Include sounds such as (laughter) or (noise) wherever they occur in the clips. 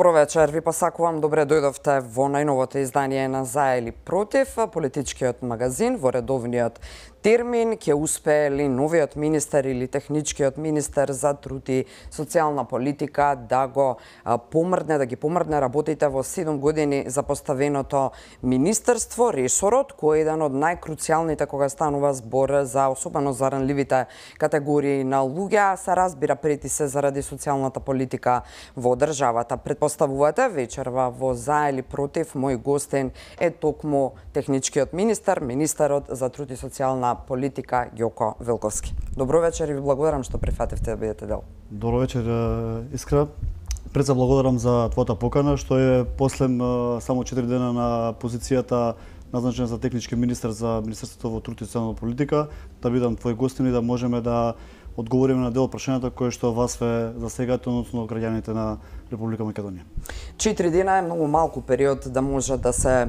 Добро вечер, ви посакувам добре дојдовте во најновото издание на За или против, политичкиот магазин во редовниот термин ќе успее ли новиот министер или техничкиот министер за труд и социјална политика да го помрдне, да ги помрдне работите во 7 години за поставеното министерство, ресорот, кој е еден од најкруцијалните кога станува збор за особено за ранливите категории на луѓе, се разбира прети се заради социјалната политика во државата. Предпоставувате вечерва во за или против, мој гостен е токму техничкиот министер, министерот за труд и социјална политика Јоко Велковски. Добро вечер и ви благодарам што прифативте да бидете дел. Добро вечер, Искра. Пред се благодарам за твојата покана, што е после само 4 дена на позицијата назначен за технички министер за Министерството во труд и социјална политика, да бидам твој гостин и да можеме да одговориме на дел прашањата кои што вас ве засегате, односно граѓаните на Република Македонија. Четири дена е многу малку период да може да се е,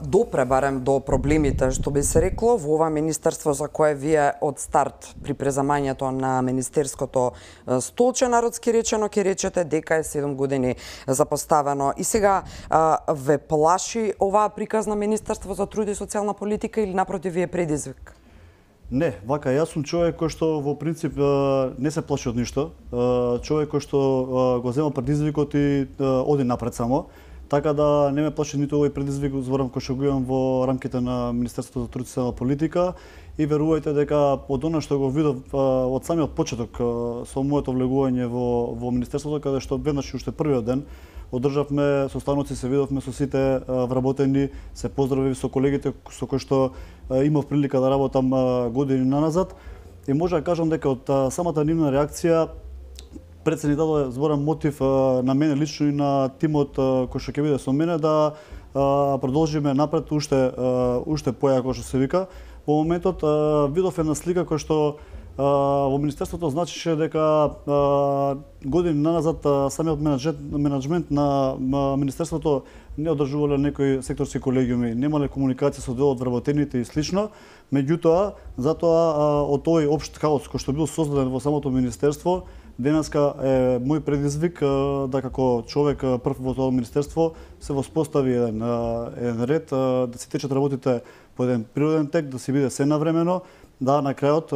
допре барем до проблемите, што би се рекло во ова министерство за кое вие од старт при презамањето на министерското столче народски речено ќе речете дека е 7 години запоставено. И сега е, ве плаши оваа приказна министерство за труд и социјална политика или напротив вие предизвик? Не, вака, јас сум човек кој што во принцип не се плаши од ништо. Човек кој што го зема предизвикот и оди напред само. Така да не ме плаши ниту овој предизвик зборам кој што го имам во рамките на Министерството за труд и политика и верувајте дека од она што го видов од самиот почеток со моето влегување во во министерството каде што веднаш уште првиот ден одржавме состаноци, се видовме со сите вработени, се поздравив со колегите со кои што имав прилика да работам години наназад и може да кажам дека од самата нивна реакција пред се ни даде зборам мотив на мене лично и на тимот кој што ќе биде со мене да продолжиме напред уште уште појако што се вика. Во моментот видов една слика која што во Министерството значише дека години наназад самиот менеджмент на Министерството не одржувале некои секторски колегиуми, немале комуникација со дел од вработените и слично, меѓутоа, затоа од тој општ хаос кој што бил создаден во самото Министерство, денеска е мој предизвик да како човек прв во тоа министерство се воспостави еден, еден ред, да се течат работите по еден природен тек, да се биде се навремено, да на крајот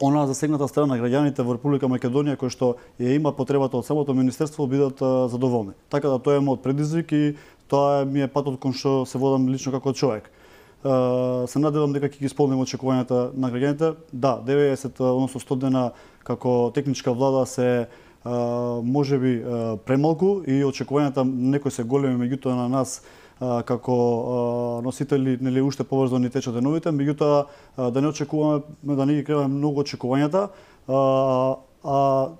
она засегната страна на граѓаните во Република Македонија кои што ја има потребата од самото министерство бидат задоволни. Така да тоа е мојот предизвик и тоа ми е патот кон што се водам лично како човек. Се надевам дека ќе ги исполним очекувањата на граѓаните. Да, 90, односно 100 дена како техничка влада се може би премалку и очекувањата некои се големи, меѓутоа на нас како носители нели уште побрзо ни течат деновите, меѓутоа да не очекуваме да не ги креваме многу очекувањата, а, а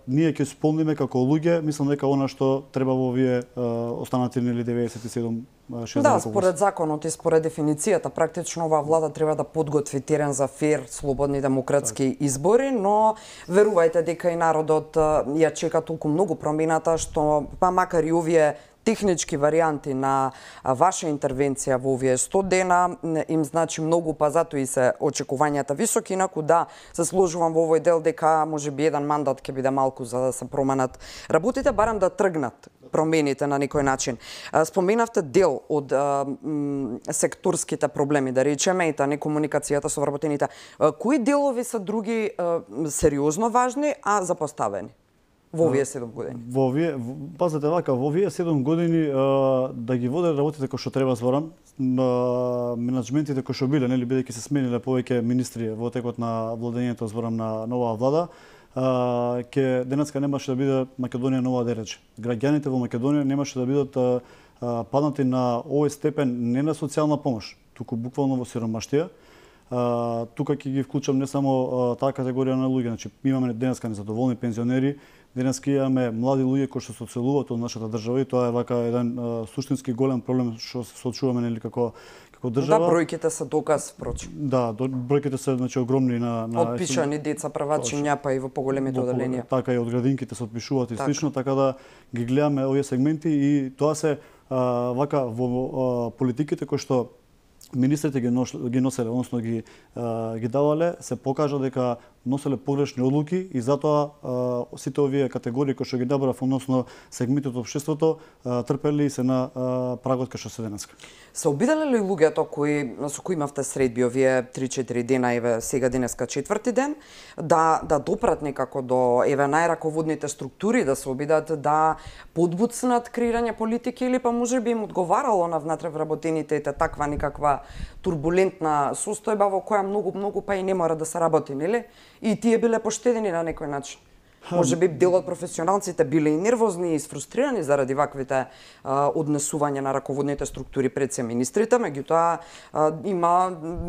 ние ќе исполниме како луѓе, мислам дека она што треба во овие останати нели 97 6 Да, според законот и според дефиницијата, практично оваа влада треба да подготви терен за фер, слободни демократски так. избори, но верувајте дека и народот ја чека толку многу промената што па макар и овие технички варианти на ваша интервенција во овие 100 дена им значи многу, па затоа и се очекувањата високи, инаку да се сложувам во овој дел дека може би еден мандат ќе биде малку за да се променат работите, барам да тргнат промените на некој начин. Споменавте дел од секторските проблеми, да речеме, и та некомуникацијата со вработените. Кои делови се други сериозно важни, а запоставени? Во овие 7 години? Во овие, пазете вака, во овие 7 години да ги воде работите кои што треба зборам, менеджментите кои што биле, нели бидејќи се смениле повеќе министри во текот на владењето зборам на новаа влада, ке денеска немаше да биде Македонија нова дереч. Граѓаните во Македонија немаше да бидат паднати на овој степен не на социјална помош, туку буквално во сиромаштија. тука ќе ги вклучам не само таа категорија на луѓе, значи имаме денеска незадоволни пензионери, Денеска имаме млади луѓе кои што се оцелуваат од нашата држава и тоа е вака еден суштински голем проблем што се соочуваме нели како како држава. Да, бројките се доказ, впрочем. Да, бројките се значи огромни на на Отпишани деца првачиња па и во поголемите оделенија. Така и од градинките се отпишуваат и така. слично, така да ги гледаме овие сегменти и тоа се uh, вака во uh, политиките кои што министрите ги, нос, ги носеле, односно ги, а, ги давале, се покажа дека носеле погрешни одлуки и затоа сите овие категории кои што ги набрав, односно сегментот од општеството, трпели и се на прагот кај што се денеска. Се обиделе ли луѓето кои со кои имавте средби овие 3-4 дена, еве сега денеска четврти ден, да да допрат некако до еве најраководните структури, да се обидат да подбуцнат креирање политики или па можеби им одговарало на внатре вработените таква некаква турбулентна состојба во која многу многу па и не мора да се работи, нели? И тие биле поштедени на некој начин. Може би дел од професионалците биле и нервозни и сфрустрирани заради ваквите а, однесувања на раководните структури пред се министрите, меѓутоа има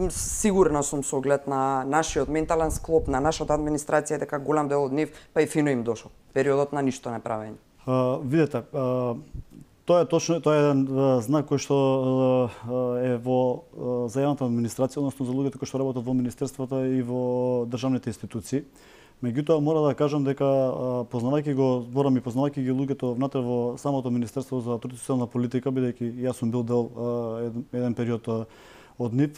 сигурна сум со оглед на нашиот ментален склоп, на нашата администрација дека голем дел од нив па и фино им дошол. Периодот на ништо не правење. Видете, Тоа е точно, тоа е еден знак кој што е во зајавната администрација, односно за луѓето кои што работат во министерствата и во државните институции. Меѓутоа мора да кажам дека познавајќи го зборам и познавајќи ги луѓето внатре во самото Министерство за труд и социјална политика, бидејќи јас сум бил дел еден период од нив,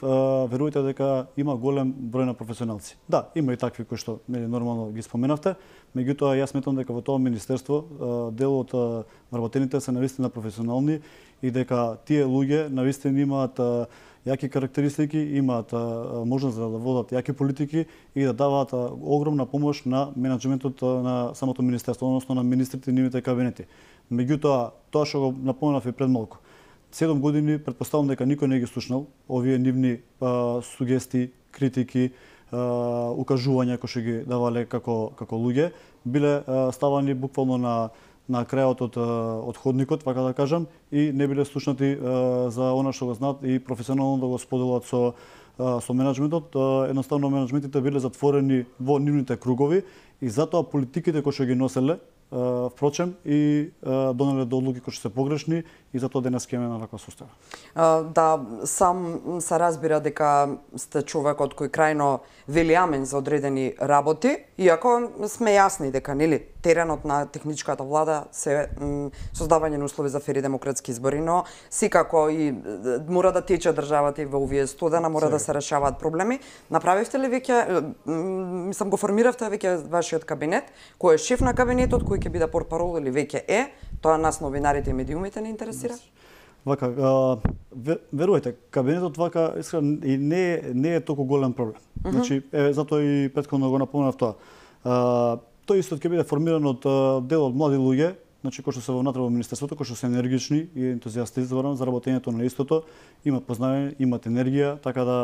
верувате дека има голем број на професионалци. Да, има и такви кои што нели нормално ги споменавте, меѓутоа јас сметам дека во тоа министерство дел од вработените се навистина професионални и дека тие луѓе навистина имаат јаки карактеристики, имаат можност да водат јаки политики и да даваат огромна помош на менеджментот на самото министерство, односно на министрите и нивните кабинети. Меѓутоа, тоа што го напоменав и пред малку, 7 години предпоставам дека никој не ги слушнал. Овие нивни а, сугести, критики, а, укажувања кои што ги давале како како луѓе, биле а, ставани буквално на на крајот од, од ходникот, вака да кажам, и не биле слушнати а, за она што го знаат и професионално да го споделуваат со со менеджментот, едноставно менеджментите биле затворени во нивните кругови и затоа политиките кои што ги носеле впрочем и донеле до одлуки кои што се погрешни и затоа денес ќе имаме ваква состојба. Да, сам се разбира дека сте човекот кој крајно вели амен за одредени работи, иако сме јасни дека нели теренот на техничката влада се создавање на услови за фери демократски избори, но секако и мора да тече државата и во овие студена, мора Сега. да се решаваат проблеми. Направивте ли веќе, мислам го формиравте веќе вашиот кабинет, кој е шеф на кабинетот, кој ќе биде портпарол или веќе е, тоа нас новинарите и медиумите не интересира? Вака, а, верувајте, кабинетот вака искрен и не не е толку голем проблем. Mm -hmm. Значи, е, затоа и претходно го напоменав тоа. А, тој исто ќе биде формиран од дел од млади луѓе, значи кои што се во внатре во министерството, кои што се енергични и ентузијасти за работењето на истото, имаат познавање, имаат енергија, така да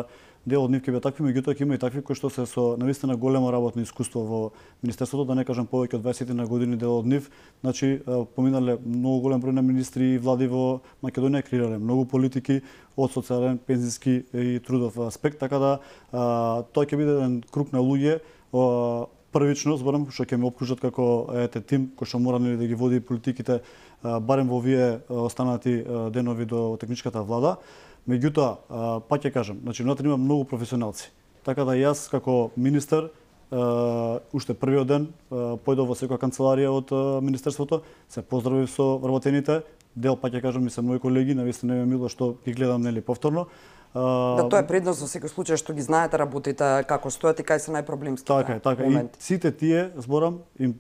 дел од нив ќе бидат такви, меѓутоа ќе има и такви кои што се со навистина големо работно искуство во министерството, да не кажам повеќе од 20 на години дел од нив, значи поминале многу голем број на министри и влади во Македонија, креирале многу политики од социјален, пензиски и трудов аспект, така да тоа ќе биде еден круг на луѓе првично зборам што ќе ме обкружат како ете тим кој што мора нели да ги води политиките барем во овие останати денови до техничката влада. Меѓутоа, па ќе кажам, значи внатре има многу професионалци. Така да јас како министер уште првиот ден појдов во секоја канцеларија од министерството, се поздравив со вработените, дел па ќе кажам и се мои колеги, навистина не ме мило што ги гледам нели повторно. Да тоа е предност во секој случај што ги знаете работите како стојат и кај се најпроблемски. Така е, така. И сите тие зборам им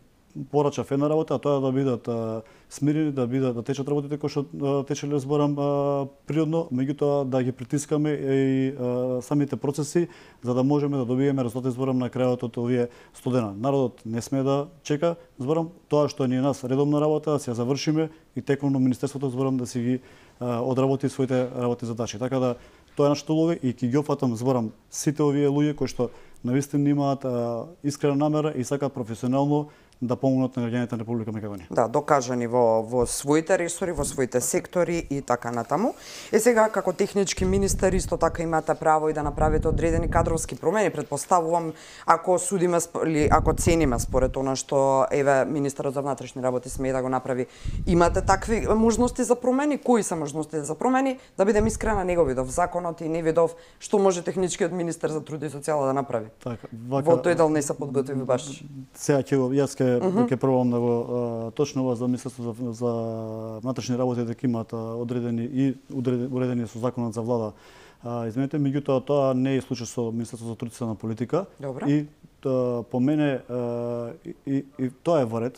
порачав една работа, а тоа да бидат а, смирени, да бидат да течат работите кои што течеле да зборам а, природно, меѓутоа да ги притискаме и а, самите процеси за да можеме да добиеме резултати зборам на крајот од овие студена. Народот не сме да чека зборам тоа што ни е нас редовна работа да се ја завршиме и теком министерството зборам да си ги а, одработи своите работи задачи. Така да тоа е нашата улога и ќе ги офатам зборам сите овие луѓе кои што навистина имаат а, искрена намера и сакаат професионално да помогнат на граѓаните на Република Македонија. Да, докажани во во своите ресори, во своите сектори и така натаму. Е сега како технички министер исто така имате право и да направите одредени кадровски промени. Предпоставувам ако судиме или ако цениме според она што еве министерот за внатрешни работи смее да го направи, имате такви можности за промени? Кои се можности за промени? Да бидем искрена, не го видов законот и не видов што може техничкиот министер за труд и социјала да направи. Така, вака, во тој дел не се подготви баш. Сега ќе јас ќе ќе uh -huh. ќе пробам да го точно ова за Министерство за, за внатрешни работи дека имаат одредени и уредени со законот за влада измените, меѓутоа тоа не е случај со Министерството за и политика. Добре. И по мене и, и, и тоа е во ред.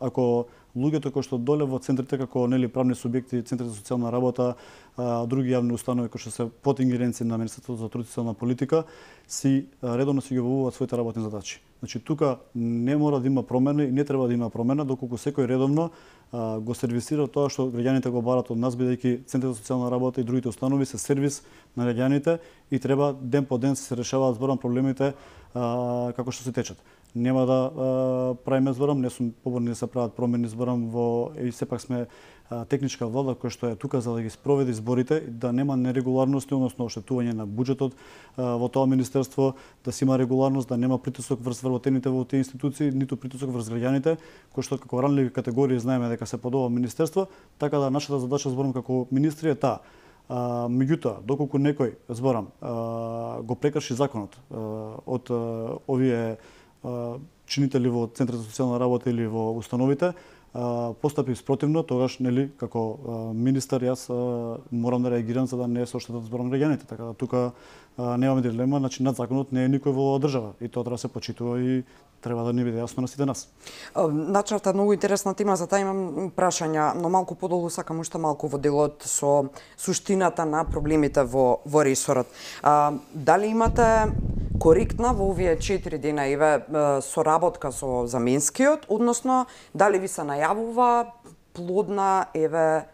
Ако луѓето кои што доле во центрите како нели правни субјекти, центрите за социјална работа, а, други јавни установи кои што се под ингеренција на Министерството за труд и социјална политика, си редовно си ги обувуваат своите работни задачи. Значи тука не мора да има промена и не треба да има промена доколку секој редовно а, го сервисира тоа што граѓаните го барат од нас бидејќи Центарот за социјална работа и другите установи се сервис на граѓаните и треба ден по ден се решаваат зборам проблемите а, како што се течат нема да а, правиме зборам, не сум поборни да се прават промени зборам во и сепак сме а, техничка влада која што е тука за да ги спроведи изборите, да нема нерегуларности, односно оштетување на буџетот а, во тоа министерство, да си има регуларност, да нема притисок врз вработените во тие институции, ниту притисок врз граѓаните, кои што како ранливи категории знаеме дека се под ова министерство, така да нашата задача зборам како министри е таа. А, меѓутоа, доколку некој, зборам, а, го прекрши законот а, од а, овие чинители во Центарот за социјална работа или во установите, постапив спротивно, тогаш нели како министар јас морам да реагирам за да не се оштетат да зборам граѓаните, така да тука немаме дилема, значи над законот не е никој во држава и тоа треба да се почитува и треба да ни биде јасно на сите нас. Начавте многу интересна тема, за таа имам прашања, но малку подолу сакам уште малку во делот со суштината на проблемите во во ресорот. А, дали имате коректна во овие 4 дена еве соработка со заменскиот, односно дали ви се најавува плодна еве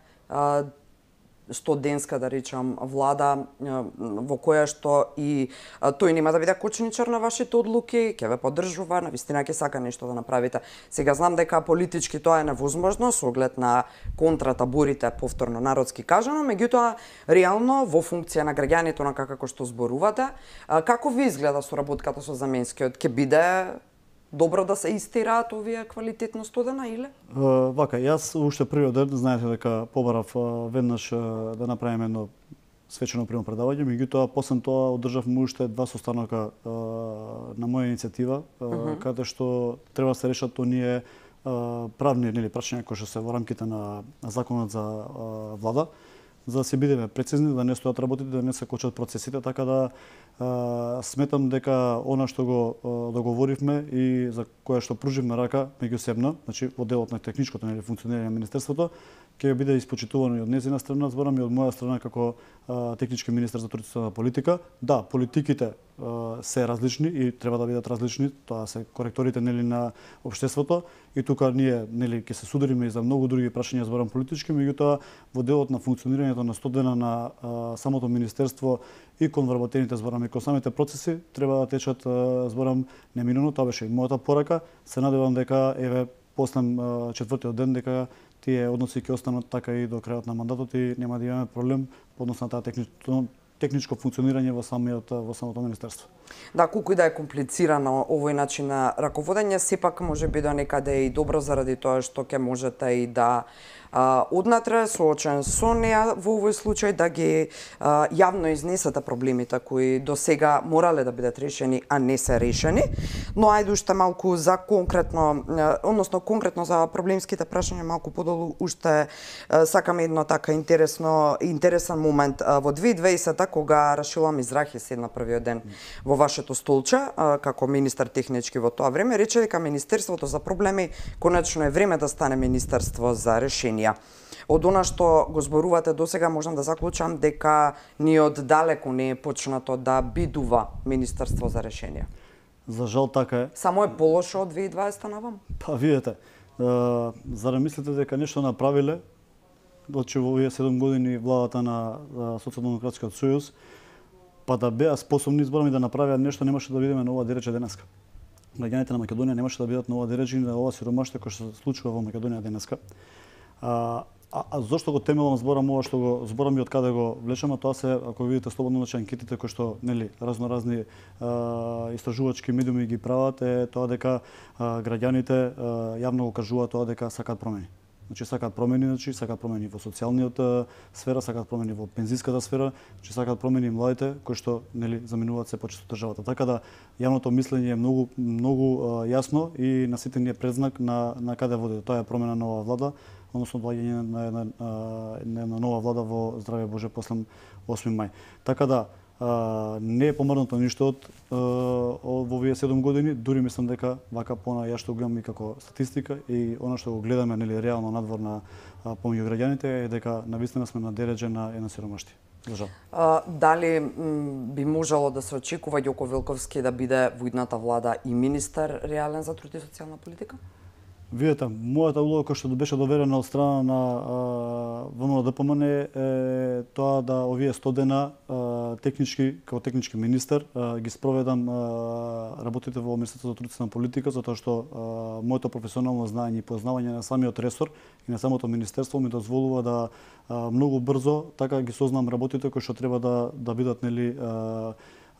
денска да речам влада во која што и тој нема да биде кочничар на вашите одлуки, ќе ве поддржува, на вистина ќе сака нешто да направите. Сега знам дека политички тоа е невозможно со оглед на контрата борите повторно народски кажано, меѓутоа реално во функција на граѓаните на како што зборувате, како ви изгледа соработката со заменскиот? Ќе биде добро да се истираат овие квалитетно студена или? Вака, јас уште првиот ден знаете дека побарав веднаш да направиме едно свечено примо предавање, меѓутоа после тоа одржавме уште два состанока на моја иницијатива, uh -huh. каде што треба да се решат оние правни нели прашања кои што се во рамките на законот за влада за да се бидеме прецизни, да не стојат работите, да не се кочат процесите, така да а, сметам дека она што го а, договоривме и за кое што пруживме рака меѓусебно, значи во делот на техничкото нели функционирање на министерството, ќе биде испочитувано и од незина страна, зборам и од моја страна како а, технички министер за традиционална политика. Да, политиките а, се различни и треба да бидат различни, тоа се коректорите нели на општеството и тука ние нели ќе се судриме и за многу други прашања зборам политички, меѓутоа во делот на функционирањето на 100 дена на а, самото министерство и кон вработените зборам и кон самите процеси треба да течат зборам неминуно, тоа беше и мојата порака. Се надевам дека еве после четвртиот ден дека тие односи ќе останат така и до крајот на мандатот и нема да имаме проблем по однос на таа техничко, техничко функционирање во самиот во самото министерство. Да, колку и да е комплицирано овој начин на раководење, сепак може би до некаде и добро заради тоа што ќе можете и да однатре соочен со неа во овој случај да ги а, јавно изнесете проблемите кои до сега морале да бидат решени, а не се решени. Но ајде уште малку за конкретно, односно конкретно за проблемските прашања малку подолу уште сакаме едно така интересно интересен момент во 2020 кога Рашила Мизрахи седна првиот ден во вашето столче како министар технички во тоа време рече дека министерството за проблеми конечно е време да стане министерство за решение Македонија. Од она што го зборувате до сега можам да заклучам дека ни од далеку не е почнато да бидува Министерство за решенија. За жал така е. Само е полошо од 2020 навам? Па видете, да мислите дека нешто направиле, значи во овие 7 години владата на Социјалдемократскиот сојуз, па да беа способни изборами да направиат нешто, немаше да видиме нова дирече денеска. Граѓаните на Македонија немаше да бидат нова дирече на ова сиромаштво кој што се случува во Македонија денеска. А, а, а зошто го темелам зборам ова што го зборам и од каде го влечам, а тоа се ако видите слободно значи анкетите кои што нели разноразни а, истражувачки медиуми ги прават е тоа дека а, граѓаните а, јавно го кажуваат тоа дека сакаат промени. Значи сакаат промени, значи сакаат промени во социјалниот сфера, сакаат промени во пензиската сфера, значи сакаат промени младите кои што нели заминуваат се почесто државата. Така да јавното мислење е многу многу јасно и на сите ни е предзнак на на каде води. Тоа е промена на оваа влада, односно доаѓање на една, на на нова влада во здраве Боже после 8 мај. Така да не е помрнато ништо од, во овие 7 години, дури мислам дека вака пона ја што гледам и како статистика и она што го гледаме нели реално надвор на помеѓу граѓаните е дека навистина сме на дереџе на една сиромашти. А, дали би можело да се очекува Јоко Вилковски да биде во идната влада и министар реален за труд и социјална политика? Видете, мојата улога која што беше доверена од страна на ВМДПМН ДПМН е тоа да овие 100 дена технички, како технички министер, ги спроведам работите во Министерството за трудна политика, затоа што моето професионално знаење и познавање на самиот ресор и на самото министерство ми дозволува да многу брзо така ги сознам работите кои што треба да да бидат нели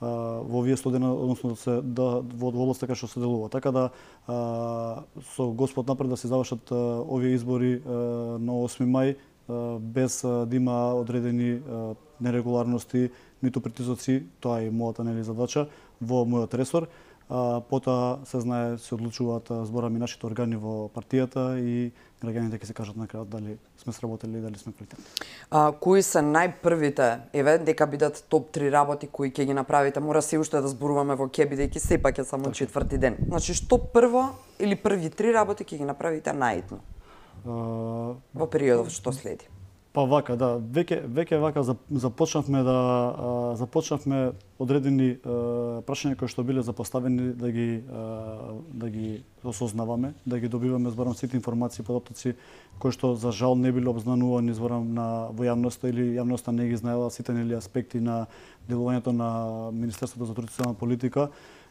во овие 100 дена, односно да се да во областа кај што се делува. Така да а, со Господ напред да се завршат а, овие избори а, на 8 мај а, без а, да има одредени а, нерегуларности, ниту притисоци, тоа е мојата нели задача во мојот ресор а, потоа се знае се одлучуваат зборами нашите органи во партијата и граѓаните ќе се кажат на крајот дали сме сработили дали сме квалитетни. А кои се најпрвите, еве дека бидат топ три работи кои ќе ги направите, мора се уште да зборуваме во ке бидејќи сепак е само така. четврти ден. Значи што прво или први три работи ќе ги направите најдно? Uh, во периодот што следи. Па вака, да, веќе веќе вака започнавме да а, започнавме одредени прашања кои што биле запоставени да ги а, да ги осознаваме, да ги добиваме зборам сите информации подоци кои што за жал не биле обзнанувани зборам на во јавноста или јавноста не ги знаела сите нели аспекти на делувањето на Министерството за традиционална политика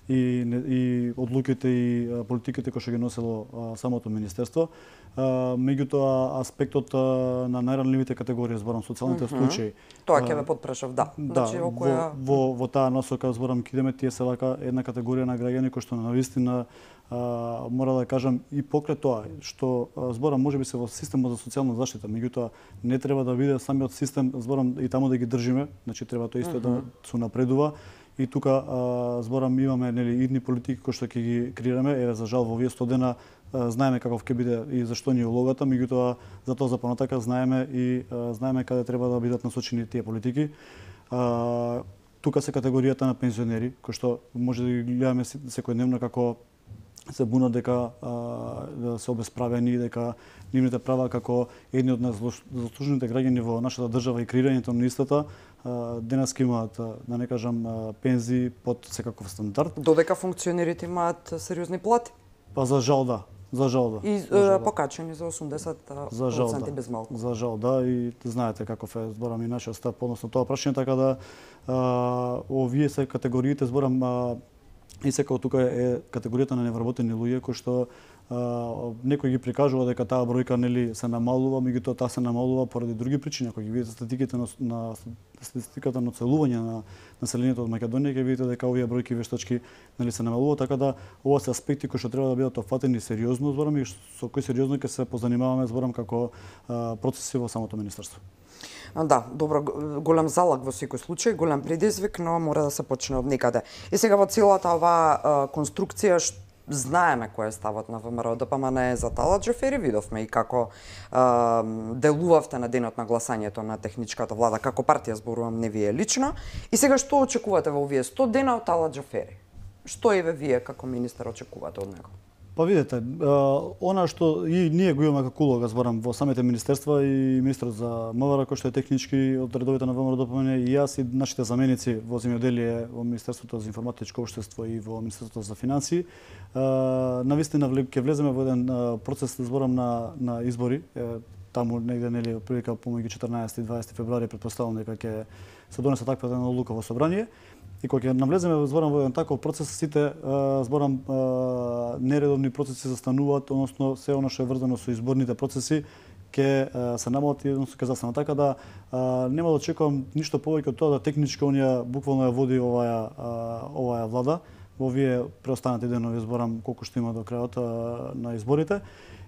и, и одлуките и политиките кои што ги noсело самото министерство. Меѓутоа аспектот на најранливите категории зборам социјалните mm -hmm. случаи. Тоа ќе ве подпрашав, да. Да, значи, во, која... во, во, во таа насока зборам ќе идеме тие се вака една категорија на граѓани кои што на вистина мора да кажам и покрај тоа што зборам можеби се во системот за социјална заштита, меѓутоа не треба да биде самиот систем зборам и таму да ги држиме, значи треба тоа исто mm -hmm. да се напредува и тука а, зборам имаме нели идни политики кои што ќе ги креираме, еве за жал во овие 100 дена а, знаеме каков ќе биде и зашто ни е улогата, меѓутоа за тоа за понатака знаеме и а, знаеме каде треба да бидат насочени тие политики. А, тука се категоријата на пензионери, кои што може да ги гледаме секојдневно како се бунат дека а, да се обесправени, дека нивните права како едни од заслужените граѓани во нашата држава и креирањето на истата денес имаат, да не кажам, пензии под секаков стандард. Додека функционерите имаат сериозни плати? Па за жал да. За жал да. И за жал, да. покачени за 80 за жал, да. без малку. За жал да и знаете каков е зборам и нашиот став односно тоа прашање така да а, овие се категориите зборам а, и секако тука е категоријата на невработени луѓе кои што некој ги прикажува дека таа бројка нели се намалува, меѓутоа таа се намалува поради други причини. Ако ги видите статистиките на, на статистиката на целување на населението од Македонија, ќе видите дека овие бројки вештачки нели се намалува, така да ова се аспекти кои што треба да бидат офатени сериозно зборам и со кои сериозно ќе се позанимаваме зборам како процеси во самото министерство. Да, добро, голем залаг во секој случај, голем предизвик, но мора да се почне од некаде. И сега во целата оваа конструкција, знаеме кој е ставот на ВМРО да ДПМН за Тала Джефери, видовме и како а, делувавте на денот на гласањето на техничката влада, како партија зборувам не вие лично. И сега што очекувате во овие 100 дена од Тала Джефери? Што еве вие како министер очекувате од него? Па видете, она што и ние го имаме како улога, зборам, во самите министерства и министерот за МВР, кој што е технички од редовите на ВМРО допомене и јас и нашите заменици во земјоделие во Министерството за информатичко општество и во Министерството за финансии, навистина ќе влеземе во еден процес, зборам, на, на избори, таму негде нели прилика помеѓу 14 и 20 февруари претпоставувам дека ќе се донесе таква една одлука во собрание. И кога ќе навлеземе зборам во еден таков процес, сите зборам нередовни процеси застануваат, односно се оно што е врзано со изборните процеси ќе се намалат и односно ќе застанат. Така да нема да очекувам ништо повеќе од тоа да технички онија буквално ја води оваа оваа влада во овие преостанати денови зборам колку што има до крајот на изборите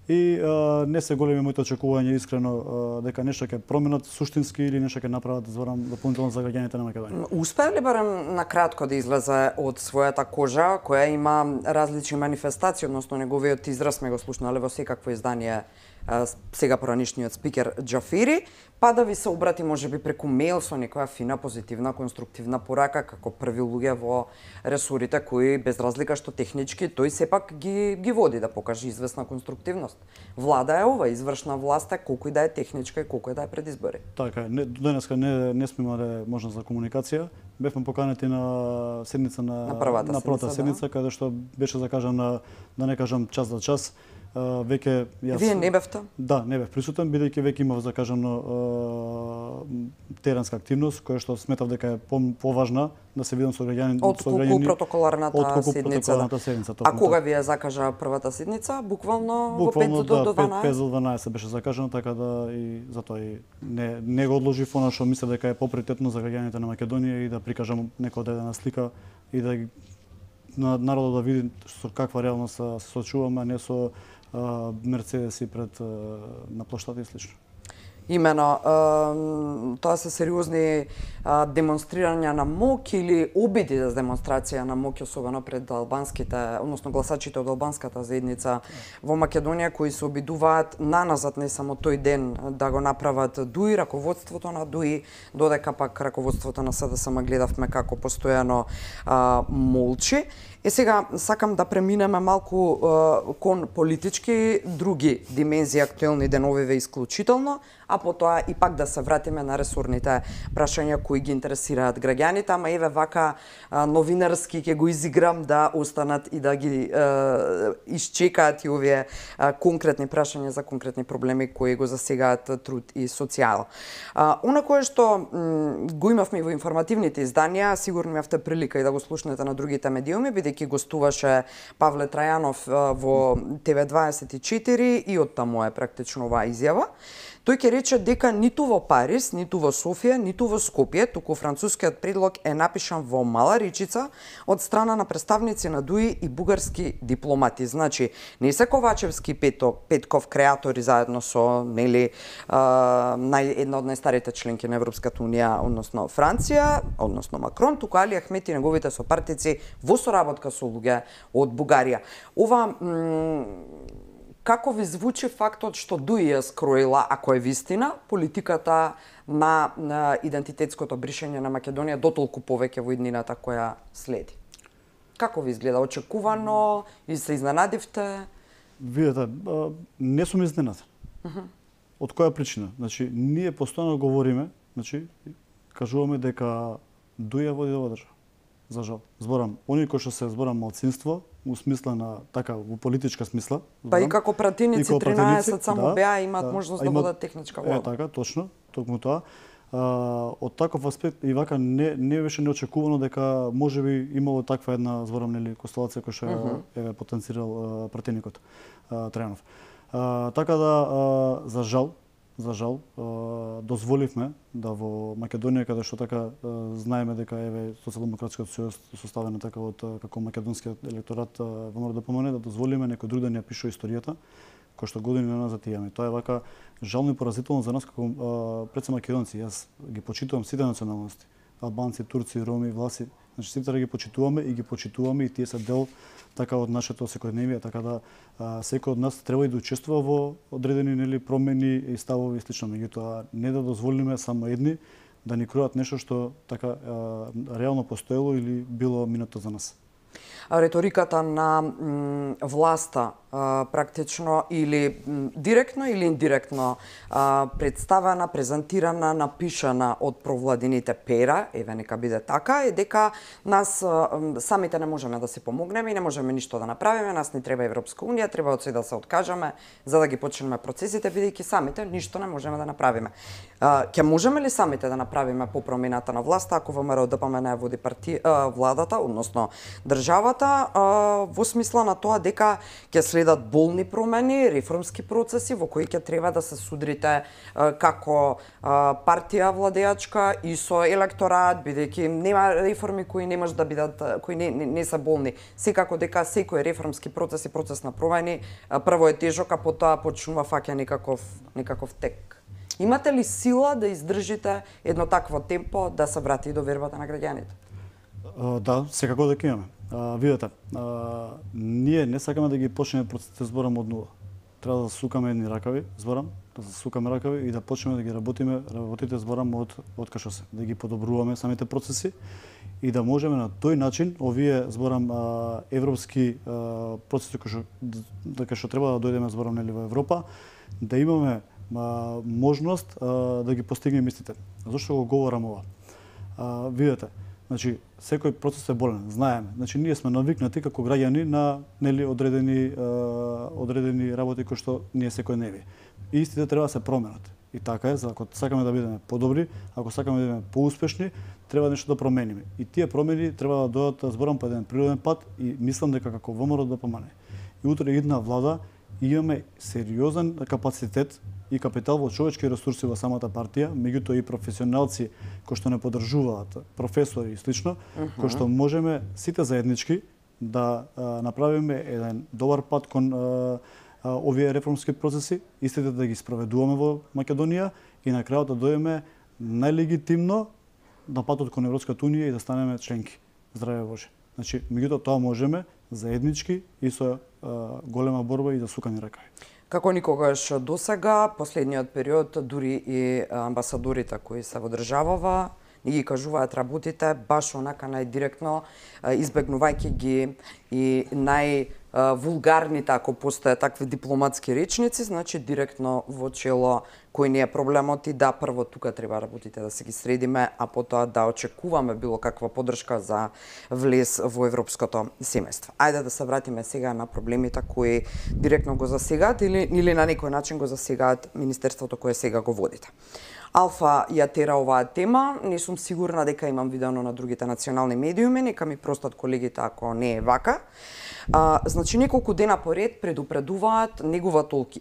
и а, не се големи моите очекувања искрено а, дека нешто ќе променат суштински или нешто ќе направат зборам дополнително за граѓаните на Македонија. Успеа ли барем на кратко да излезе од својата кожа, која има различни манифестации, односно неговиот израз сме го слушнале во секакво издание сега поранишниот спикер Џафири, па да ви се обрати можеби преку мејл со некоја фина, позитивна, конструктивна порака како први луѓе во ресорите кои без разлика што технички тој сепак ги ги води да покаже известна конструктивност. Влада е ова, извршна власт е колку и да е техничка и колку и да е пред избори. Така, не, денеска не, не сме имале можност за комуникација. Бевме поканети на седница на, на првата, на првата седница, седница, да. каде што беше закажана, да не кажам час за час, веќе јас Вие не бевте? Да, не бев присутен бидејќи веќе имав закажано теренска активност која што сметав дека е по поважна да се видам со граѓани од со граѓани протоколарната седница. Протоколарната седница а кога вие закажа првата седница? Буквално, Буквално во 5 до, да, 12? 5 до 12 беше закажано, така да и затоа и не не го одложив она што мисля дека е поприоритетно за граѓаните на Македонија и да прикажам некоја одредена слика и да на народот да види со каква реалност се сочуваме, а не со Мерцедеси пред на плоштата и слично. Имено, тоа се сериозни демонстрирања на мок или обиди за демонстрација на мок, особено пред албанските, односно гласачите од албанската заедница во Македонија, кои се обидуваат наназад не само тој ден да го направат ДУИ, раководството на ДУИ, додека пак раководството на СДСМ гледавме како постојано молчи. Е сега сакам да преминеме малку е, кон политички други димензии актуелни деновиве исклучително, а потоа и пак да се вратиме на ресурните прашања кои ги интересираат граѓаните, ама еве вака новинарски ќе го изиграм да останат и да ги е, изчекаат и овие конкретни прашања за конкретни проблеми кои го засегаат труд и социјал. Она кое што го имавме во информативните изданија, сигурно имавте прилика и да го слушнете на другите медиуми, бидејќи бидејќи гостуваше Павле Трајанов во ТВ24 и од таму е практично оваа изјава. Тој ќе рече дека ниту во Париз, ниту во Софија, ниту во Скопје, туку францускиот предлог е напишан во мала речица од страна на представници на ДУИ и бугарски дипломати. Значи, не се Ковачевски Пето, Петков креатори заедно со нели нај една од најстарите членки на Европската унија, односно Франција, односно Макрон, туку Али Ахмет и неговите сопартици во соработка со луѓе од Бугарија. Ова Како ви звучи фактот што Дуи ја скроила, ако е вистина, политиката на, на идентитетското бришење на Македонија дотолку повеќе во иднината која следи? Како ви изгледа? Очекувано? И се изненадивте? Видете, не сум изненаден. Uh -huh. Од која причина? Значи, ние постојано говориме, значи, кажуваме дека Дуја води ова држава. За жал. Зборам, они кои што се зборам малцинство, у смисла на така во политичка смисла. Па и како пратеници 13 само да, беа имаат да, можност да имат, водат техничка влада. Е така, точно, токму тоа. А, од таков аспект и вака не не беше неочекувано дека можеби имало таква една зборам нели констелација која што uh -huh. е потенцирал пратеникот Трајанов. така да а, за жал за жал, дозволивме да во Македонија, каде што така знаеме дека еве Социјалдемократскиот сојуз составен така од како македонскиот електорат во мора да помоне да дозволиме некој друг да ни ја пише историјата, кој што години назад имаме. Тоа е вака жално и поразително за нас како пред македонци. Јас ги почитувам сите националности. Албанци, турци, роми, власи, значи сите да ги почитуваме и ги почитуваме и тие се дел така од нашето секојдневие, така да секој од нас треба и да учествува во одредени нели промени и ставови и слично, меѓутоа не да дозволиме само едни да ни кројат нешто што така а, реално постоело или било минато за нас реториката на власта практично или директно или индиректно представена, презентирана, напишана од провладините пера, еве нека биде така, е дека нас самите не можеме да се помогнеме и не можеме ништо да направиме, нас не треба Европска унија, треба од се да се откажаме за да ги почнеме процесите, бидејќи самите ништо не можеме да направиме. Ќе можеме ли самите да направиме по промената на власта ако ВМРО ДПМН води парти, владата, односно државата, държавата во смисла на тоа дека ќе следат болни промени, реформски процеси во кои ќе треба да се судрите како партија владеачка и со електорат, бидејќи нема реформи кои не може да бидат кои не, не, не се болни. Секако дека секој реформски процес и процес на промени прво е тежок, а потоа почнува фаќа некаков некаков тек. Имате ли сила да издржите едно такво темпо да се врати до вербата на граѓаните? Да, секако дека имаме. Видете, а, ние не сакаме да ги почнеме процесите да зборам од нула. Треба да сукаме едни ракави, зборам, да сукаме ракави и да почнеме да ги работиме, работите зборам од од кашо се, да ги подобруваме самите процеси и да можеме на тој начин овие зборам а, европски а, процеси кои што да, дека што треба да дојдеме зборам нели во Европа, да имаме а, можност а, да ги постигнеме истите. Зошто го говорам ова? А, видете, значи секој процес е болен, знаеме. Значи ние сме навикнати како граѓани на нели одредени е, одредени работи кои што ние секој не ви. И истите треба да се променат. И така е, за ако сакаме да бидеме подобри, ако сакаме да бидеме поуспешни, треба нешто да промениме. И тие промени треба да дојдат да зборам по еден природен пат и мислам дека како ВМРО да помане. И утре идна влада имаме сериозен капацитет и капитал во човечки ресурси во самата партија, меѓутоа и професионалци кои што не поддржуваат, професори и слично, uh -huh. кои што можеме сите заеднички да а, направиме еден добар пат кон а, а, овие реформски процеси, истите да ги спроведуваме во Македонија и на крајот да дојдеме најлегитимно на патот кон Европската унија и да станеме членки. Здраве Боже. Значи, меѓутоа тоа можеме заеднички и со голема борба и да за сукани ракави. Како никогаш до сега, последниот период, дури и амбасадорите кои се во државава, ни ги кажуваат работите баш онака најдиректно, избегнувајќи ги и нај вулгарните, ако постојат такви дипломатски речници, значи директно во чело кој не е проблемот и да прво тука треба работите да се ги средиме, а потоа да очекуваме било каква подршка за влез во европското семејство. Ајде да се вратиме сега на проблемите кои директно го засегаат или или на некој начин го засегаат министерството кое сега го водите. Алфа ја тера оваа тема, не сум сигурна дека имам видено на другите национални медиуми, нека ми простат колегите ако не е вака. А, значи неколку дена поред предупредуваат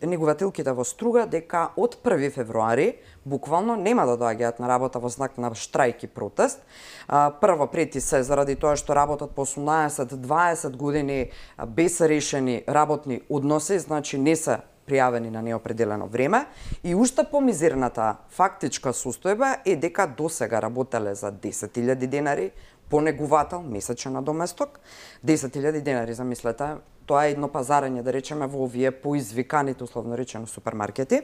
негователките во Струга дека од 1 февруари буквално нема да доаѓаат на работа во знак на штрајк и протест. А, прво прети се заради тоа што работат по 18-20 години без решени работни односи, значи не се пријавени на неопределено време и уште помизерната фактичка состојба е дека досега работеле за 10.000 денари, понегувател, месечен надоместок, 10.000 денари, замислете, тоа е едно пазарење, да речеме, во овие поизвиканите, условно речено, супермаркети,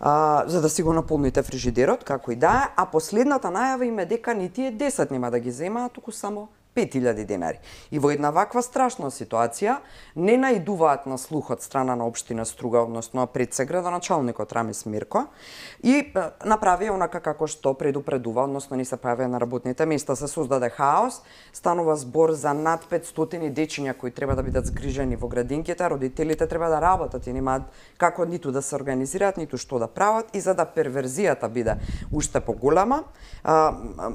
а, за да си го наполните фрижидерот, како и да а последната најава им е дека ни тие 10 нема да ги земаат, туку само 5000 денари. И во една ваква страшна ситуација не наидуваат на слух од страна на општина Струга, односно пред се градоначалникот Рамис Мирко и направи онака како што предупредува, односно не се појавија на работните места, се создаде хаос, станува збор за над 500 дечиња кои треба да бидат згрижени во градинките, родителите треба да работат и немаат како ниту да се организираат, ниту што да прават и за да перверзијата биде уште поголема.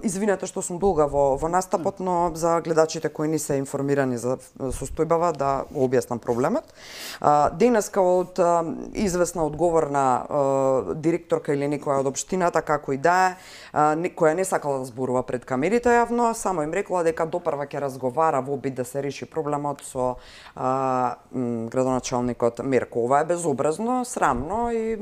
извинете што сум долга во, во настапот, но за за гледачите кои не се информирани за состојбава да го објаснам проблемот. Денеска од известна одговорна директорка или некоја од општината, како и да е, која не сакала да зборува пред камерите јавно, само им рекла дека допрва ќе разговара во обид да се реши проблемот со градоначалникот Мерко. Ова е безобразно, срамно и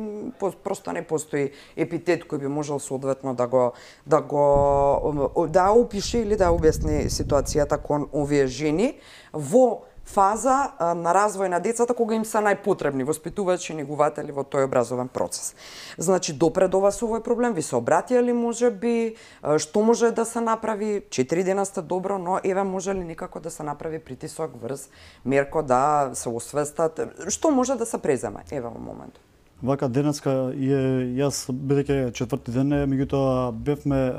просто не постои епитет кој би можел соодветно да го да го да опише или да објасни ситуацијата ситуацијата кон овие жени во фаза на развој на децата кога им се најпотребни воспитувачи и негуватели во тој образовен процес. Значи, допред ова со овој проблем, ви се обратија ли може би, што може да се направи, четири дена сте добро, но еве може ли никако да се направи притисок врз мерко да се освестат, што може да се преземе, еве во моментот. Вака денеска е јас бидејќи четврти ден е, меѓутоа бевме е,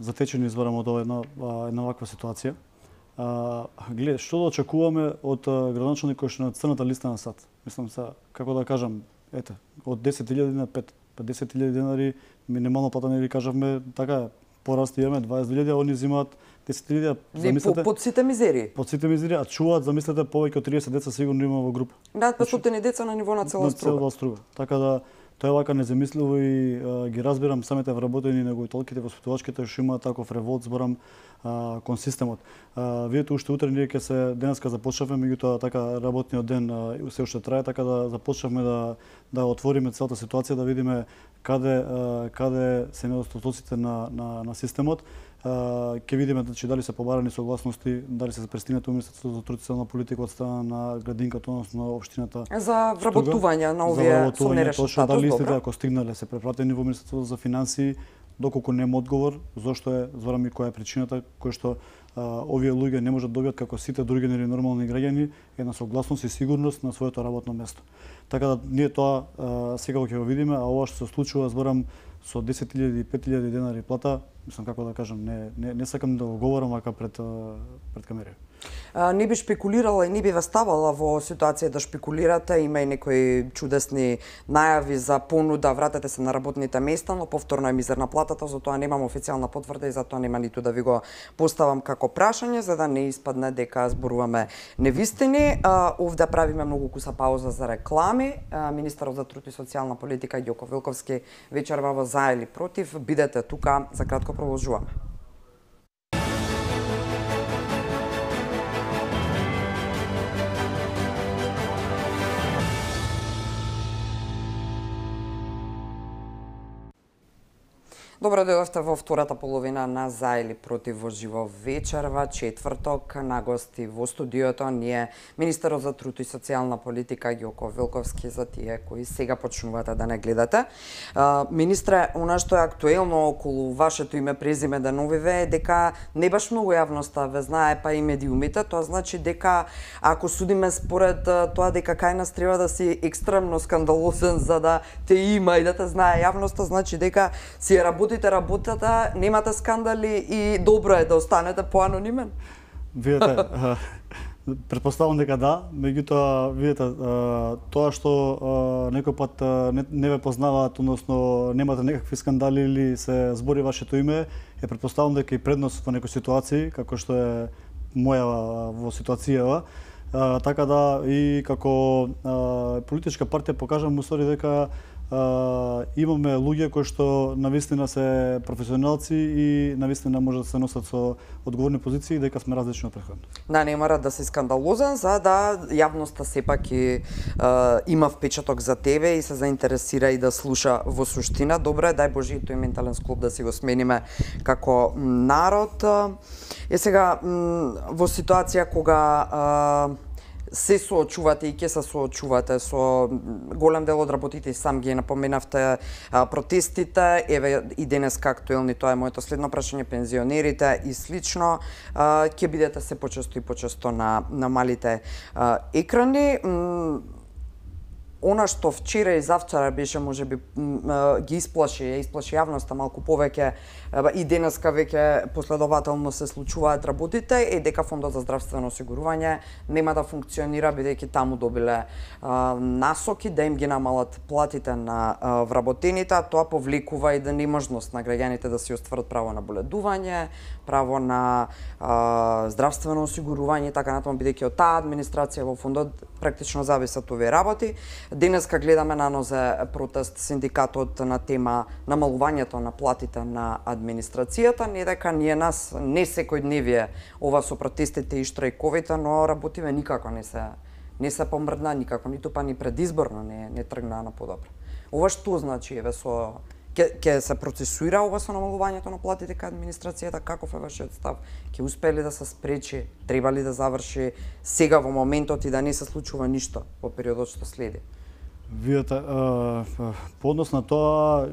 затечени зборам од една, една ваква ситуација. А, глед, што да очекуваме од градоначалникот што на црната листа на САД? Мислам се, како да кажам, ете, од 10.000 на 5, па 10.000 денари минимално плата не кажавме, така пораст имаме 20.000, они земаат 10.000, замислете. По, под сите мизери. Под сите мизери, а чуваат, замислете, повеќе од 30 деца сигурно има во група. Да, 500 деца на ниво на цела струга. На цела струга. Така да Тоа е вака незамисливо и а, ги разбирам самите вработени него и толките воспитувачките што имаат таков револт зборам а, кон системот. А, видите уште утре ние ќе се денеска започнавме, меѓутоа така работниот ден а, се уште трае, така да започнавме да да отвориме целата ситуација, да видиме каде а, каде се недостатоците на на на системот ќе видиме значи, дали се побарани согласности, дали се престигнато Министерството за труд и политика од страна на градинката, односно на општината. За вработување на овие со нерешен статус, дали истите ако стигнале се препратени во Министерството за финансии, доколку нема одговор, зошто е, зборам и која е причината, кој што а, овие луѓе не можат да добијат како сите други нели нормални граѓани една согласност и сигурност на своето работно место. Така да ние тоа а, сега ќе го видиме, а ова што се случува, зборам со 10.000 и 5.000 денари плата, мислам како да кажам, не не не сакам да го говорам ака пред пред камери не би шпекулирала и не би ставала во ситуација да шпекулирате, има и некои чудесни најави за понуда, вратете се на работните места, но повторно е мизерна платата, затоа немам официјална потврда и затоа нема ниту да ви го поставам како прашање, за да не испадне дека зборуваме невистини. Овде правиме многу куса пауза за реклами. Министерот за труд и социјална политика Ѓоко Вилковски вечерва во за или против. Бидете тука, за кратко продолжуваме. Добро дојдовте во втората половина на За или против во живо вечерва, четврток, на гости во студиото ние министерот за труд и социјална политика Јоко Вилковски за тие кои сега почнувате да не гледате. министре, она што е актуелно околу вашето име презиме да новиве е дека не баш многу јавноста ве знае па и медиумите, тоа значи дека ако судиме според тоа дека кај нас треба да си екстремно скандалозен за да те има и да те знае јавноста, значи дека си работи работите работата, немате скандали и добро е да останете поанонимен? Видете, (laughs) предпоставам дека да, меѓутоа, видете, тоа што некој пат не, не ве познаваат, односно немате некакви скандали или се збори вашето име, е предпоставам дека и предност во некои ситуации, како што е моја во ситуацијава, така да и како политичка партија покажам усвари дека имаме луѓе кои што навистина се професионалци и навистина може да се носат со одговорни позиции дека сме различни од претходно. Да, не мора да се скандалозен за да јавноста сепак и има впечаток за тебе и се заинтересира и да слуша во суштина. Добро е, дај Боже и тој ментален склоп да си го смениме како народ. Е сега во ситуација кога се соочувате и ќе се соочувате со голем дел од работите сам ги напоменавте протестите, еве и денес актуелни, тоа е моето следно прашање, пензионерите и слично, ќе бидете се почесто и почесто на, на малите екрани. Она што вчера и завчера беше можеби ги исплаши, ја исплаши јавноста малку повеќе и денеска веќе последователно се случуваат работите е дека фондот за здравствено осигурување нема да функционира бидејќи таму добиле насоки да им ги намалат платите на вработените, а тоа повлекува и да неможност на граѓаните да се остварат право на боледување, право на здравствено осигурување и така натаму бидејќи од таа администрација во фондот практично зависат овие работи. Денеска гледаме на нозе протест синдикатот на тема намалувањето на платите на администрацијата, не дека ние нас не секој дневие ова со протестите и штрајковите, но работиме никако не се не се помрдна никако, ниту па ни предизборно не не тргнаа на подобро. Ова што значи еве со Ке, ке се процесуира ова со намалувањето на платите кај администрацијата, каков е вашиот став? Ке успели да се спречи, треба ли да заврши сега во моментот и да не се случува ништо во периодот што следи? Вие по однос на тоа,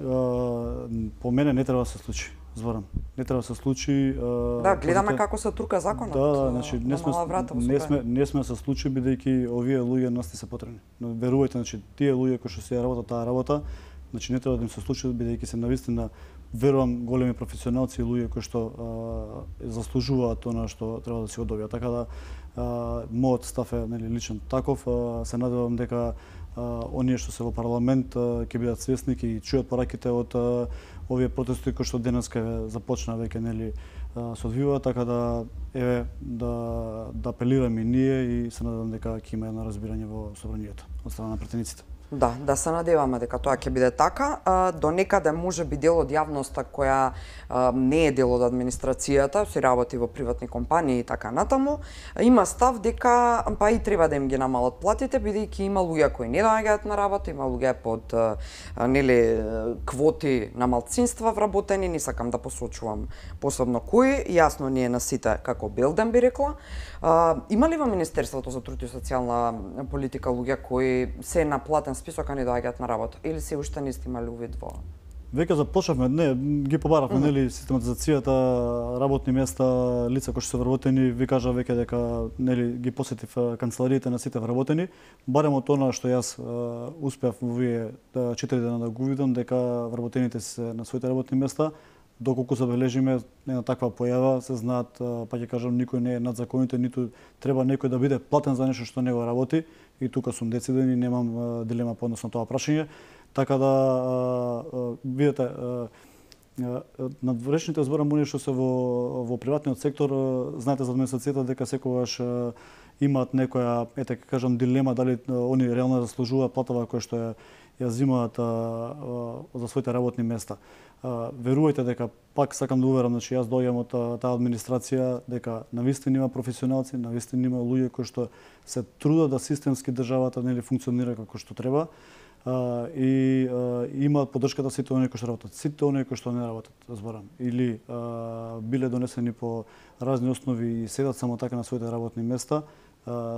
по мене не треба да се случи. Зборам. Не треба да се случи. Да, гледаме позите... како се турка законот. Да, да, значи не сме врата, не сме не сме се случи бидејќи овие луѓе нас не се потребни. Но верувајте, значи тие луѓе кои што се работат таа работа, Значи не треба да им се случи бидејќи се навистина верувам големи професионалци и луѓе кои што а, заслужуваат тоа што треба да се го добијат. Така да а, мојот став е нели личен таков, а, се надевам дека оние што се во парламент ќе бидат свесни и чујат пораките од овие протести кои што денеска започна веќе нели се одвива, така да еве да да апелираме ние и се надевам дека ќе има едно разбирање во собранието од страна на претениците. Да, да се надеваме дека тоа ќе биде така. До некаде може би дел од јавноста која не е дел од администрацијата, се работи во приватни компании и така натаму, има став дека па и треба да им ги намалат платите бидејќи има луѓе кои не доаѓаат на работа, има луѓе под нели квоти на малцинства вработени, не сакам да посочувам посебно кои, јасно не е на сите како Белден би рекла. Има ли во Министерството за труд и социјална политика луѓе кои се на платен список а не доаѓаат на работа? Или се уште не сте имали увид во Веќе започнавме, не, ги побаравме, mm -hmm. нели, систематизацијата, работни места, лица кои се вработени, ви кажа веќе дека, нели, ги посетив канцелариите на сите вработени, барем од тоа што јас успеав во овие четири дена да го видам дека вработените се на своите работни места, доколку забележиме една таква појава, се знаат, па ќе кажам, никој не е над законите, ниту треба некој да биде платен за нешто што не го работи и тука сум дециден и немам дилема по однос на тоа прашање. Така да видите надврешните зборамуни што се во во приватниот сектор, знаете за администрацијата дека секогаш имаат некоја, ете така кажам дилема дали они реално да заслужуваат платава која што ја, ја зимаат за своите работни места верувајте дека пак сакам да уверам, значи јас доаѓам од таа администрација дека навистина има професионалци, навистина има луѓе кои што се трудат да системски државата нели функционира како што треба. И имаат поддршката сите оние кои што работат, сите оние кои што не работат, зборам, или биле донесени по разни основи и седат само така на своите работни места,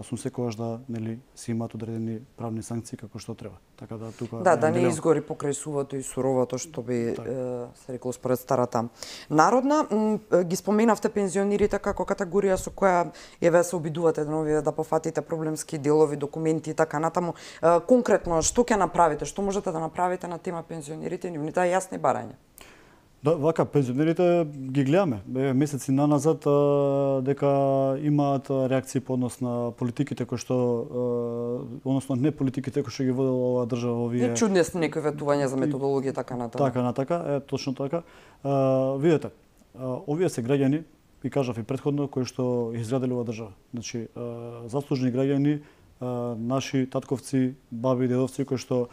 сум секогаш да нели си имаат одредени правни санкции како што треба. Така да тука Да, да не изгори покрај сувото и суровото што би так. се рекло според старата народна. Ги споменавте пензионерите како категорија со која еве се обидувате да да пофатите проблемски делови, документи и така натаму. Конкретно што ќе направите, што можете да направите на тема пензионерите, нивните јасни барања? Да, вака, пензионерите ги гледаме. Месеци на назад дека имаат реакции по однос на политиките кои што односно не политиките кои што ги водела оваа држава овие. И чудни се некои ветувања за методологија така натаму. Така на така, е точно така. Видете, овие се граѓани и кажав и предходно кои што изградили оваа држава. Значи, заслужени граѓани, наши татковци, баби, дедовци кои што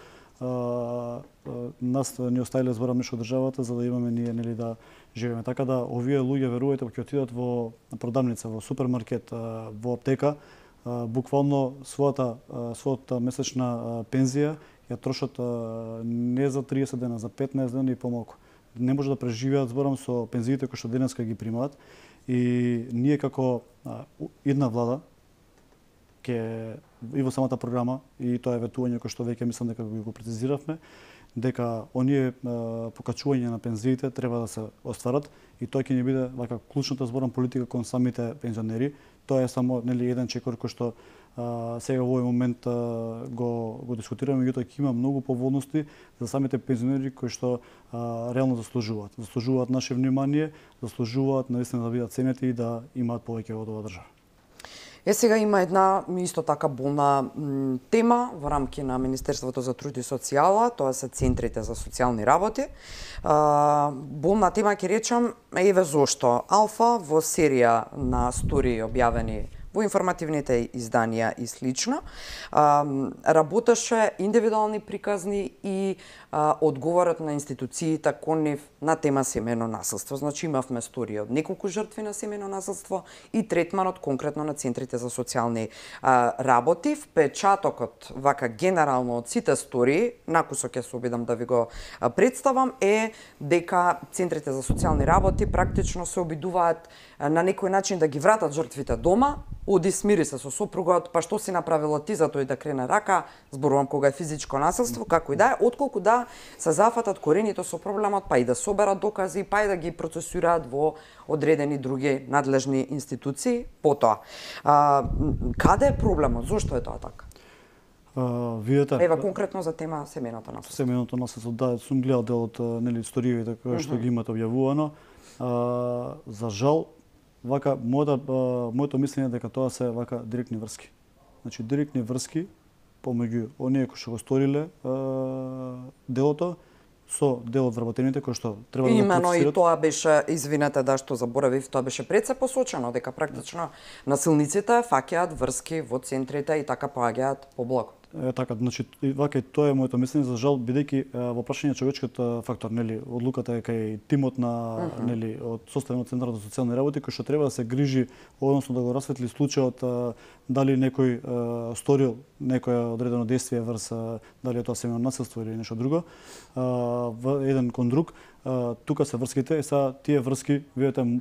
нас ни оставиле да зборам нешто државата за да имаме ние нели да живееме. Така да овие луѓе верувајте ќе отидат во продавница, во супермаркет, во аптека, буквално својата својата месечна пензија ја трошат не за 30 дена, за 15 дена и помалку. Не може да преживеат зборам со пензиите кои што денеска ги примаат и ние како една влада ќе и во самата програма и тоа е ветување кој што веќе мислам дека го прецизиравме дека оние покачување на пензиите треба да се остварат и тоа ќе ни биде вака клучната зборна политика кон самите пензионери. Тоа е само нели еден чекор кој што а, сега во овој момент а, го го дискутираме, меѓутоа ќе има многу поводности за самите пензионери кои што а, реално заслужуваат. Заслужуваат наше внимание, заслужуваат наистина да бидат ценети и да имаат повеќе од оваа држава. Е сега има една исто така болна тема во рамки на Министерството за труд и социјала, тоа се центрите за социјални работи. А, болна тема ќе речам еве зошто Алфа во серија на стори објавени во информативните изданија и слично. Работеше индивидуални приказни и одговорот на институциите кон нив на тема семено насилство. Значи имавме стори од неколку жртви на семено насилство и третманот конкретно на центрите за социјални работи. Впечатокот вака генерално од сите стори, накусо ќе се обидам да ви го представам, е дека центрите за социјални работи практично се обидуваат на некој начин да ги вратат жртвите дома, оди смири се со сопругот, па што си направила ти за тој да крене рака, зборувам кога е физичко насилство, како и да е, отколку да се зафатат корените со проблемот, па и да соберат докази, па и да ги процесираат во одредени други надлежни институции потоа. А, каде е проблемот? Зошто е тоа така? Uh, видете, Ева конкретно за тема семеното насилство. Семеното насилство, да, сум гледал дел од нели историите кои што ги имате објавувано. Uh, за жал, вака моето моето мислење дека тоа се вака директни врски. Значи директни врски помеѓу оние кои што го сториле делото со дел од вработените кои што треба да Имено и тоа беше, извинете да што заборавив, тоа беше пред се посочено дека практично насилниците фаќаат врски во центрите и така поаѓаат по блокот. Е, така, значи, вака и тоа е моето мислење, за жал, бидејќи во прашање човечкиот фактор, нели, одлуката е кај тимот на, uh -huh. нели, од составен од Центарот за социјални работи, кој што треба да се грижи, односно да го расветли случајот дали некој а, сторил некоја одредено действие врз дали е тоа семејно насилство или нешто друго, а, во еден кон друг, а, тука се врските и са тие врски видите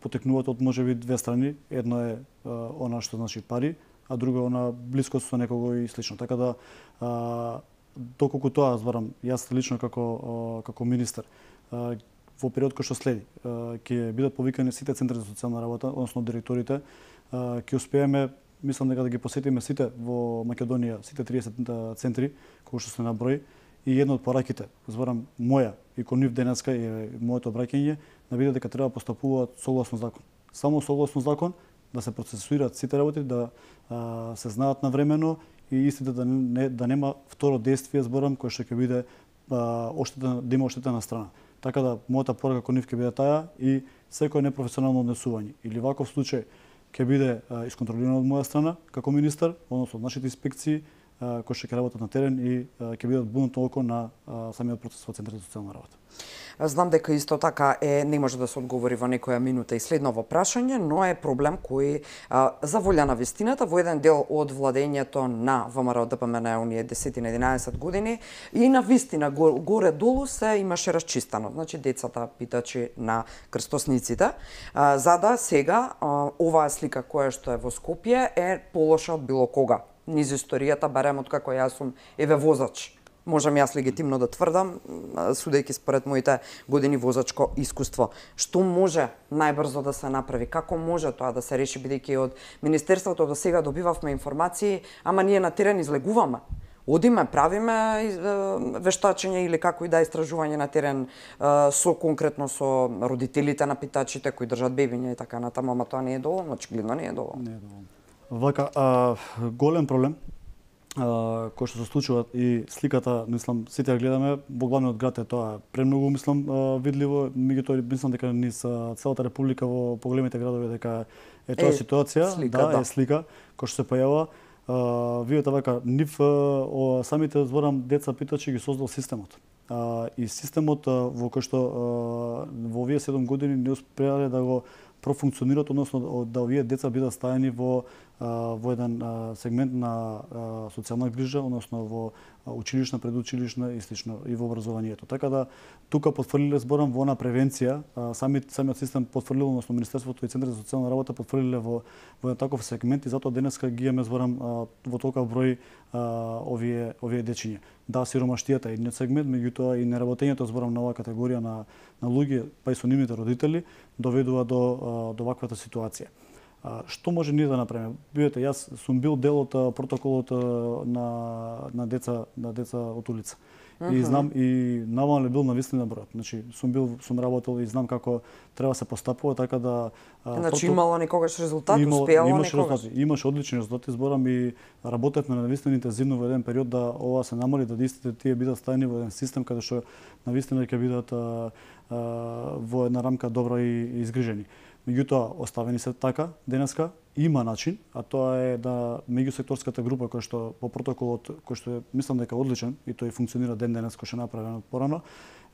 потекнуваат од можеби две страни, едно е она што значи пари, а друго на блискост со некого и слично. Така да а, доколку тоа зборам јас лично како а, како министер а, во период кој што следи ќе бидат повикани сите центри за социјална работа, односно директорите, ќе успееме мислам дека да ги посетиме сите во Македонија, сите 30 центри кои што се наброи и едно од пораките, зборам моја и кон нив денеска е моето обраќање, да биде дека треба постапуваат согласно закон. Само согласно закон да се процесуираат сите работи, да а, се знаат навремено и истите да не, да нема второ действие зборам кој што ќе биде а, оштета, да има оштетена страна. Така да мојата порака кон нив ќе биде таа и секој непрофесионално однесување или ваков случај ќе биде а, исконтролирано од моја страна како министар, односно од нашите инспекции кои ќе работат на терен и ќе бидат будното око на самиот процес во Центарот за социјална работа. Знам дека исто така е не може да се одговори во некоја минута и следново прашање, но е проблем кој а, за волја на вистината во еден дел од владењето на ВМРО ДПМН оние 10 на 11 години и на вистина горе долу се имаше расчистано. Значи децата питачи на крстосниците, а, за да сега а, оваа слика која што е во Скопје е полоша од било кога низ историјата, барем од како јас сум еве возач можам јас легитимно да тврдам, судејќи според моите години возачко искуство. Што може најбрзо да се направи? Како може тоа да се реши, бидејќи од Министерството до сега добивавме информации, ама ние на терен излегуваме. Одиме, правиме вештачење или како и да истражување на терен со конкретно со родителите на питачите кои држат бебиња и така натаму, ама тоа не е доволно, очигледно не е доволно. Не е доволно. Вака, а, голем проблем кој што се случува и сликата, мислам, сите ја гледаме, во главниот град е тоа премногу, мислам, видливо, меѓутоа мислам дека низ целата република во поголемите градови дека е тоа е, ситуација, слика, да, да, е слика кој што се појава. Видите вака, нив о, самите зборам деца питачи ги создал системот. А, и системот во кој што во овие 7 години не успеале да го профункционираат, односно да овие деца бидат ставени во во еден сегмент на социјална грижа, односно во училишна, предучилишна и слично и во образованието. Така да тука потврлиле зборам во на превенција, сами самиот систем потврлил, односно Министерството и Центарот за социјална работа потврлиле во во еден таков сегмент и затоа денеска ги имаме зборам во толков број овие овие дечиња. Да, сиромаштијата е едниот сегмент, меѓутоа и неработењето зборам на оваа категорија на на луѓе, па и со нивните родители доведува до до ваквата ситуација. Што може ние да направиме? Бидете, јас сум бил дел од протоколот на на деца на деца од улица. Uh -huh. И знам и намале бил на вистина бројот. Значи сум бил сум работел и знам како треба се постапува така да Значи прото... имало некогаш резултат, имало, успеало некогаш. Резултати, имаше одлични резултати, зборам и работевме на вистина интензивно во еден период да ова се намали да истите тие бидат ставени во еден систем каде што на вистина ќе бидат а, а, во една рамка добро и изгрижени. Меѓутоа, оставени се така денеска, има начин, а тоа е да меѓусекторската група која што по протоколот кој што е, мислам дека одличен и тој функционира ден денес кој што е направен порано,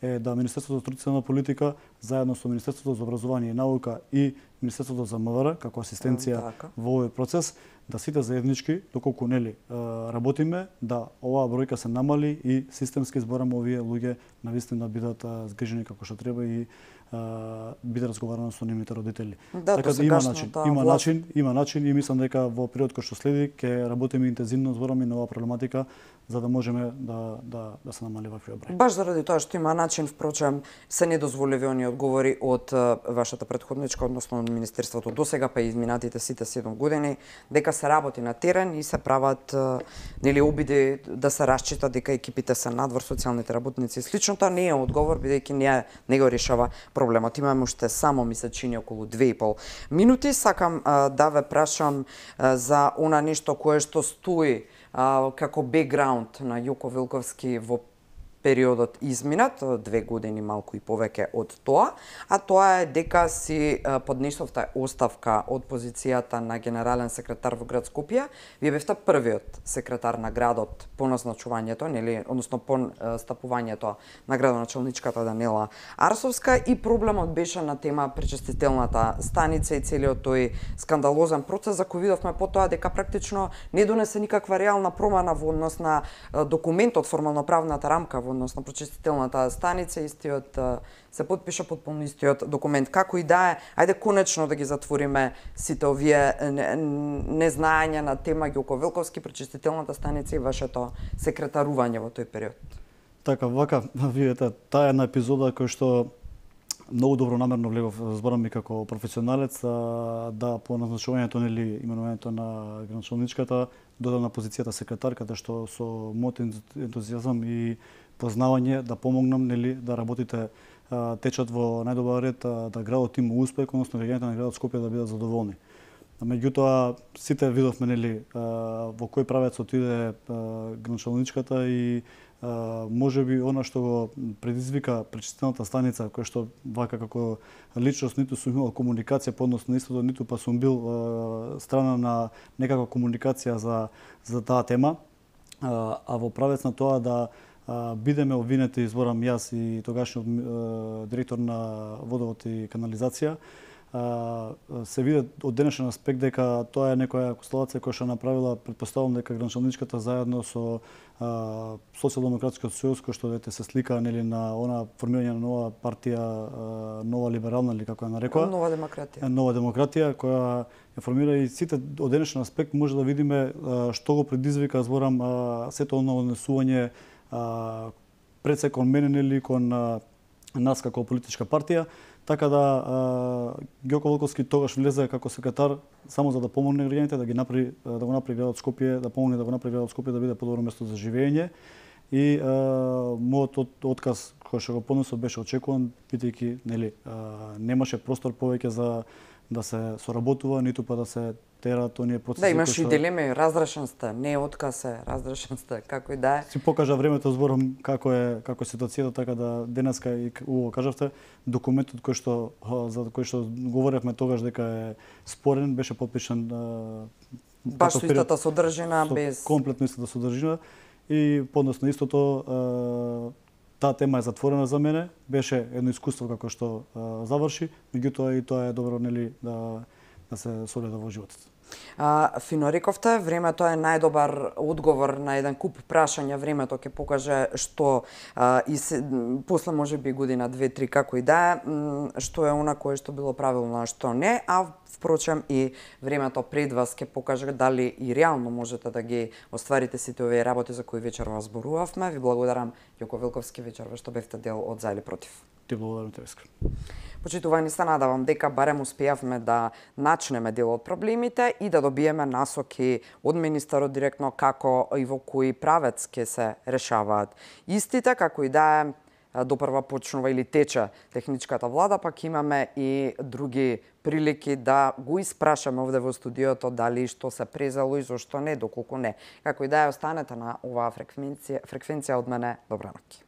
е да Министерството за традиционална политика заедно со Министерството за образование и наука и Министерството за МВР како асистенција така. во овој процес да сите заеднички доколку нели работиме да оваа бројка се намали и системски зборам овие луѓе навистина бидат згрижени како што треба и биде разговарано со нивните родители. Да, така да има начин, има власт... начин, има начин и мислам дека во период кој што следи ќе работиме интензивно збораме на оваа проблематика за да можеме да да да се намали вакви број. Баш заради тоа што има начин, впрочем, се недозволиви они одговори од вашата предходничка, односно од министерството до сега па изминатите сите 7 години дека се работи на терен и се прават нели обиди да се расчита дека екипите се надвор социјалните работници и слично тоа не е одговор бидејќи не не го решава проблемот. Имаме уште само ми се чини околу 2,5 минути. Сакам да ве прашам за она нешто кое што стои а, како бекграунд на Јуко Вилковски во периодот изминат, э, две години малку и повеќе од тоа, а тоа е дека си э, поднесовте оставка од позицијата на генерален секретар во град Скопје. Вие бевте првиот секретар на градот по назначувањето, нели, односно по э, стапувањето на градоначалничката Данела Арсовска и проблемот беше на тема пречистителната станица и целиот тој скандалозен процес за кој видовме потоа дека практично не донесе никаква реална промена во однос на документот формално правната рамка во прочистителната станица, истиот се подпиша потполно истиот документ. Како и да е, ајде конечно да ги затвориме сите овие незнаења на тема Ѓоко Велковски, прочистителната станица и вашето секретарување во тој период. Така, вака, (laughs) видите, таа една епизода која што многу добро намерно влегов, зборам ми како професионалец, да по назначувањето нели именувањето на граначалничката додам на позицијата секретар, каде што со мојот ентузијазам и познавање да помогнам нели да работите течат во најдобар ред да градот има успех, односно граѓаните на градот Скопје да бидат задоволни. Меѓутоа сите видовме нели во кој правец отиде граничалничката и може би она што го предизвика пречистената станица, која што вака како личност ниту сум имал комуникација по однос на истото, ниту па сум бил страна на некаква комуникација за, за таа тема. А во правец на тоа да бидеме обвинети, изборам јас и тогашниот директор на водовод и канализација, се види од денешен аспект дека тоа е некоја констелација која што направила, предпоставувам дека гранчалничката заедно со Социјалдемократскиот сојуз кој што вете се слика нели на она формирање на нова партија, нова либерална или како ја нарекува. Нова демократија. Нова демократија која ја формира и сите од денешен аспект може да видиме што го предизвика зборам сето оно однесување пред се кон мене нели кон нас како политичка партија, така да Ѓоко Волковски тогаш влезе како секретар само за да помогне граѓаните да ги направи да го направи градот Скопје, да помогне да го направи градот Скопје да биде подобро место за живење. И а, мојот од, отказ кој што го поднесов беше очекуван, бидејќи нели а, немаше простор повеќе за да се соработува, ниту па да се терат оние процеси. Да, имаш и дилеми, разрешен сте, не отказ е, разрешен сте, како и да е. Си покажа времето збором како е како е ситуацијата, така да денеска и уво кажавте, документот кој што за кој што говоревме тогаш дека е спорен беше подпишан баш со истата содржина без комплетно истата содржина и подносно истото таа тема е затворена за мене, беше едно искуство како што заврши, меѓутоа и тоа е добро нели да да се соледа во животот. Финориковте фино рековте, времето е најдобар одговор на еден куп прашања. Времето ќе покаже што а, и се, после може би година, две, три, како и да што е она кое што било правилно, а што не, а впрочем и времето пред вас ќе покаже дали и реално можете да ги остварите сите овие работи за кои вечер вас зборувавме. Ви благодарам, Јоко Вилковски, вечерва што бевте дел од За против. Ти благодарам, Тереска. Почитувани се надавам дека барем успеавме да начнеме дел од проблемите и да добиеме насоки од министерот директно како и во кои правец ќе се решаваат истите, како и да е допрва почнува или тече техничката влада, пак имаме и други прилики да го испрашаме овде во студиото дали што се презало и зошто не, доколку не. Како и да е, останете на оваа фреквенција, фреквенција од мене. Добра ноќ.